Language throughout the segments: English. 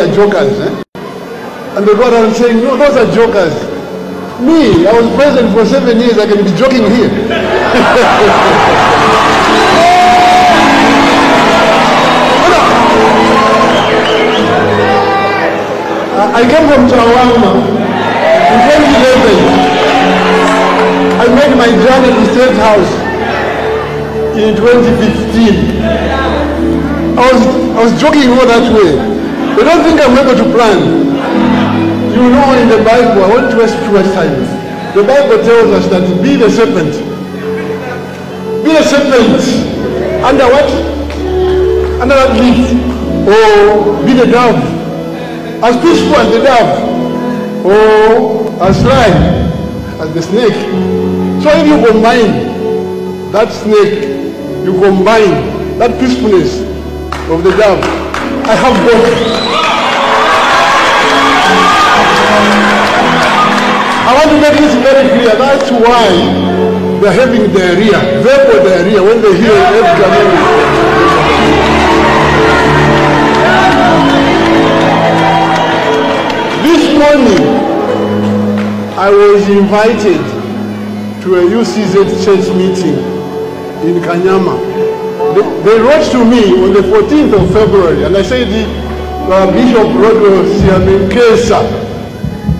are jokers. Eh? And they go around saying, no, those are jokers. Me, I was president for seven years, I can be joking here. I came from Chawama in 2011. I made my journey to State House in 2015. I was, I was joking all that way. They don't think I'm able to plan. You know in the Bible, I want to waste too much time. The Bible tells us that be the serpent. Be the serpent. Under what? Under that leaf. Or be the dove. As peaceful as the dove. Or as sly as the snake. So if you combine that snake, you combine that peacefulness of the dove. I have both. Make this very clear. That's why they're having diarrhea, verbal diarrhea, when they hear Edgar Morin. This morning, I was invited to a UCZ church meeting in Kanyama. They, they wrote to me on the 14th of February, and I said, uh, Bishop Rodro Siamenkesa.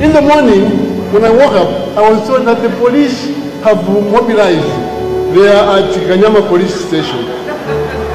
In the morning, when I woke up, I was told that the police have mobilized there at Kanyama police station.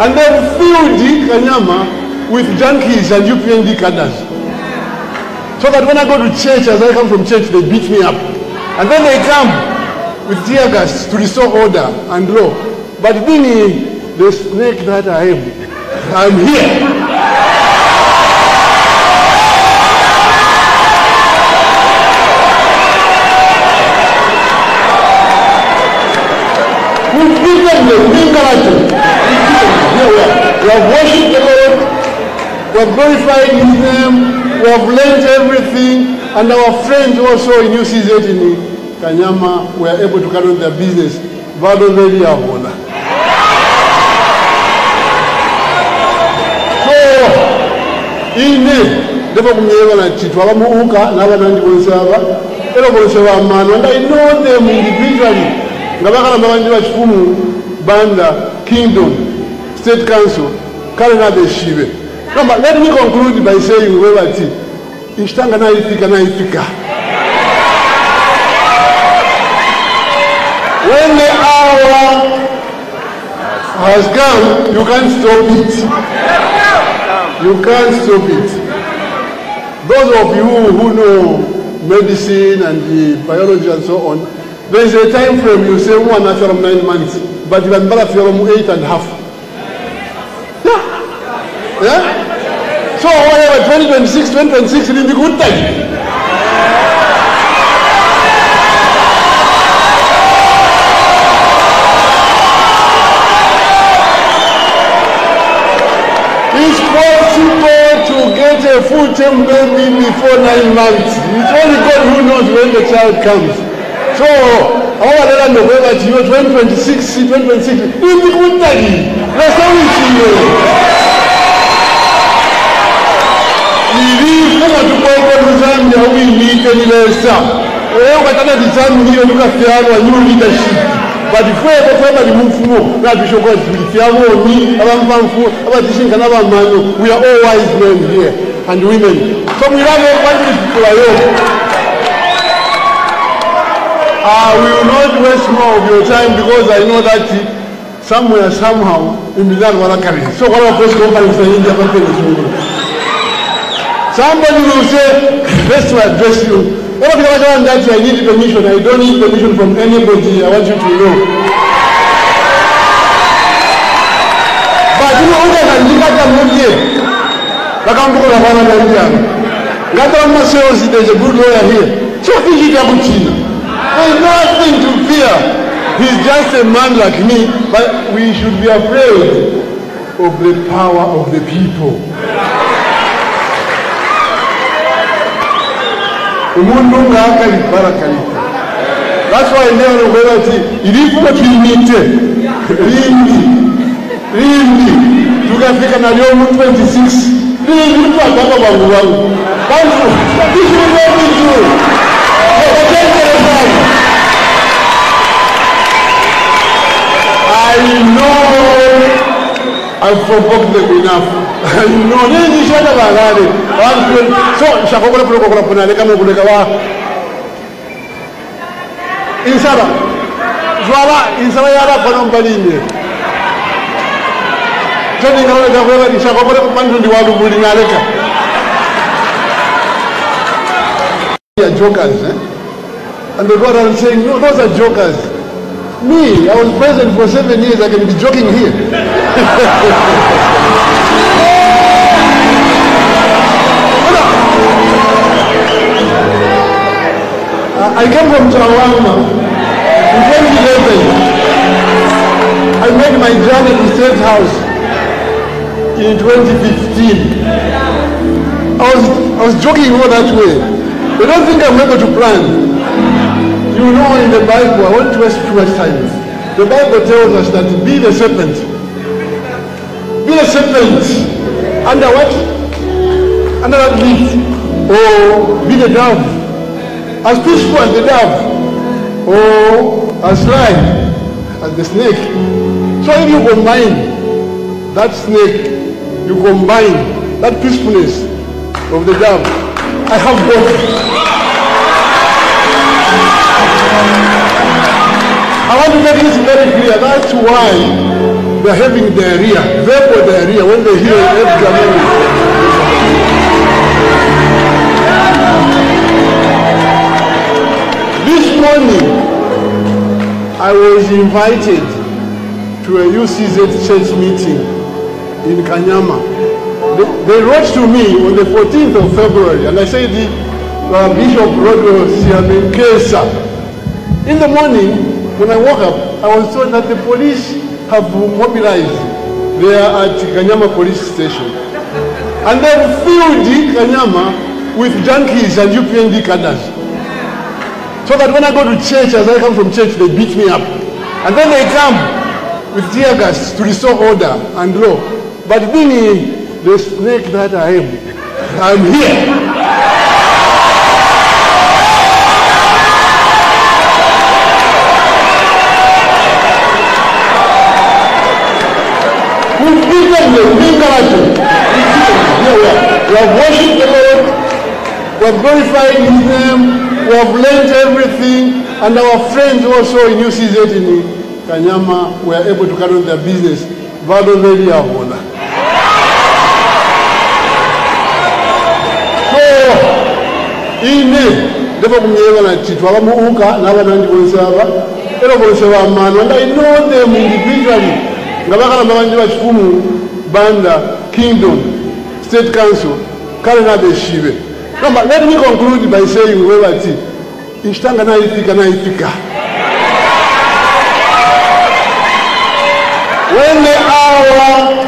And they've filled Kanyama with junkies and UPND cadres. So that when I go to church, as I come from church, they beat me up. And then they come with tear gas to restore order and law. But being the snake that I am, I'm here. Them, we've beaten them. Here we are. We have worshipped the Lord, we have glorified His name, we have learned everything, and our friends also in UCZ in Kanyama were able to carry on their business. Vado veli avola. So, ine ndeva kumyeva na chitu avamuuka navana ndivonsava era vonse vamano and I know them individually nga vakalamba vanji vachifumu banda kingdom state council kale naveshive Kama, let me conclude by saying wevati ishtanga naifika naifika when the hour has come you can't stop it. You can't stop it. Those of you who know medicine and the biology and so on there is a time frame you say one after nine months? But you can from eight and a half. Yeah. Yeah. So whatever 2026 2026 is the good time. It's possible to get a full-term baby before nine months. It's only God who knows when the child comes. tó àwọn wà lọ́la 2026. 2026. yóò twenty twenty six sí twenty twenty six ní ti kú tàyè lọ́sọ̀rọ̀ ìṣirò. ìrí fúnmọ̀ tó kọ́ ọgbọ́n sáàmì àwọn ìlú ìtẹ́lẹ̀ ẹ̀sà ẹ̀yẹ́ pàtàkì àti sáàmì ní olúkà fi àwọn ìlú leadership bàtì fún ẹ̀kọ́ fún ẹ̀bàtì mú fún wọn láti ṣokọ̀ ìbìlì fi àwọn òní abáńpá ń fún abáti ṣe nǹkan lábàá máa ń lò we are all wise men here and women so we have a family people at home. Tukulayo I will not waste more of your time because I know that somewhere, somehow, in Milan, Warakari. So, what are press conference in India? Somebody will say, best to address you. Every time that I need permission, I don't need permission from anybody. I want you to know. But you know, okay, and you got them one year. Like I'm going to have another year. Got them sales, there's a good lawyer here. So, I think you can China. There's nothing to fear. He's just a man like me, but we should be afraid of the power of the people. that's why leo nakwenda ati ilifuka tuimite lindi lindi tukafika na leo mu 26 ndilipapapa vangu vangu vantu ndizvinevitu vatengeresangu I know I'm from Bokde enough. no nini shona balale bantu so shakokola pulo kokola puna leka mo kuleka wa insaba. Zwala insaba yara kono mbalinye tani ngawe ka kwela ni shakokola ko bantu ndi walu buli naleka ya jokers eh and the god are saying no those are jokers Me, I was president for seven years, I can be joking here. I came from Chawama in 2011. I made my journey to State House in 2015. I was, I was joking all that way. But don't think I'm able to plan. You know in the Bible, I want to waste too much. The Bible tells us that be the serpent. Be the serpent. Under what? Under that leaf. Or be the dove. As peaceful as the dove. Or as sly as the snake. So if you combine that snake, you combine that peacefulness of the dove. I have both. I want to make this very clear. That's why they're having diarrhea, vapor diarrhea, when they hear Edgar. This morning, I was invited to a UCZ church meeting in Kanyama. They, they wrote to me on the 14th of February, and I said, uh, Bishop Rodo Siamenkesa. In the morning, when I woke up, Told that the police have mobilized there at Kanyama police station. And they've filled Kanyama with junkies and UPND cadres. So that when I go to church, as I come from church, they beat me up. And then they come with tear gas to restore order and law. But being the snake that I am, I'm here. Them, we've beaten them. We have worshipped the Lord, we have glorified His name, we have learned everything, and our friends also in UCZ in Kanyama were able to carry on their business. Vado avona. So, ine ndipo kumnyeva na chitu avamuuka navana ndivonisava ero voniseva amano and I know them individually nga vakalamba vanji vachifumu banda kingdom state council kale naveshive Number, let me conclude by saying wevati ishtanga naifika naifika when the hour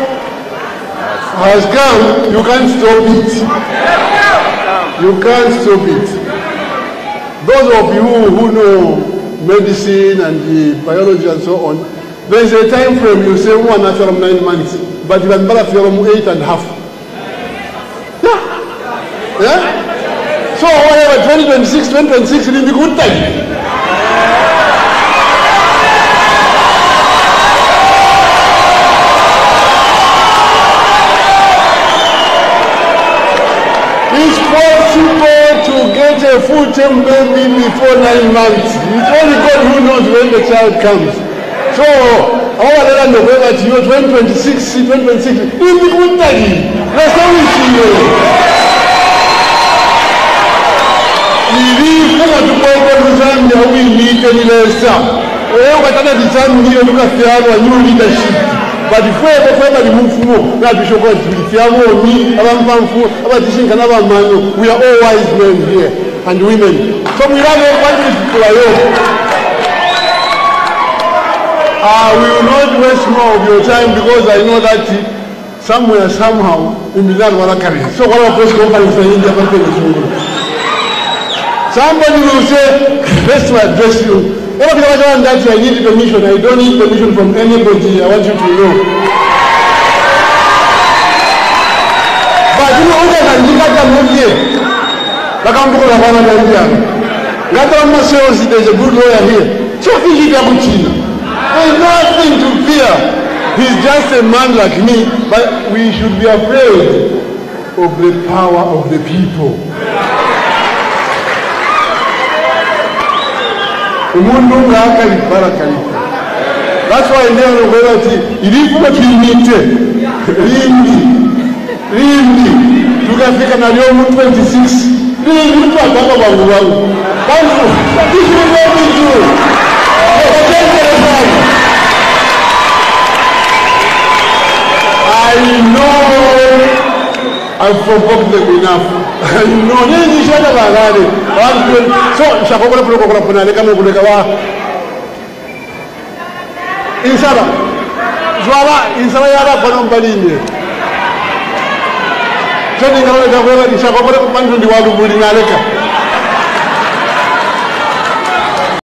has come you can't stop it. You can't stop it. Those of you who know medicine and the biology and so on there is a time frame you say one after nine months but you can better from eight and a half yeah yeah so whatever 2026 2026 will be good time It's possible to get a full-term baby before nine months. It's only God who knows when the child comes. So, our land of over to you, 2026, 2026, will be good time. That's how we see you. nilifunga tukweko luzambi awimite nilesa eyo katana tisambiyo tukafyalwa new leadership but fweko fwe bali mumfumo nabishokola tulifyabomi abampanfu abatishinkana bamanyo we are all wise men here and women. So mwilave kwandilifukulayo Ah, I will not waste more of your time because I know that uh, somewhere, somehow, umilal wala career. So what are those companies in India? Somebody will say, best to address you. Every time that I need permission, I don't need permission from anybody. I want you to know. But ukakanjikata mulie vakambukola vana vandiana ngatama sales there's a good lawyer here chokiita kuchina there's nothing to fear. He's just a man like me but we should be afraid of the power of the people. Umuntu ngaakalipala kalipa that's why leo nokwera ti ilifuka tuimite lindi lindi tukafika nalyo mu 26 lindi twagamba bwangu bwangu bantu tishirinebitu okengerezani I know I've provoked them enough. I know nini shaka bagari. So shakokora pula kokora puna leka mo kuleka wa. Insaba. Zwala insaba yara kono mbalinye. Chani ngalo ngalo ngalo shakokora kupandu ndiwalu buli naleka.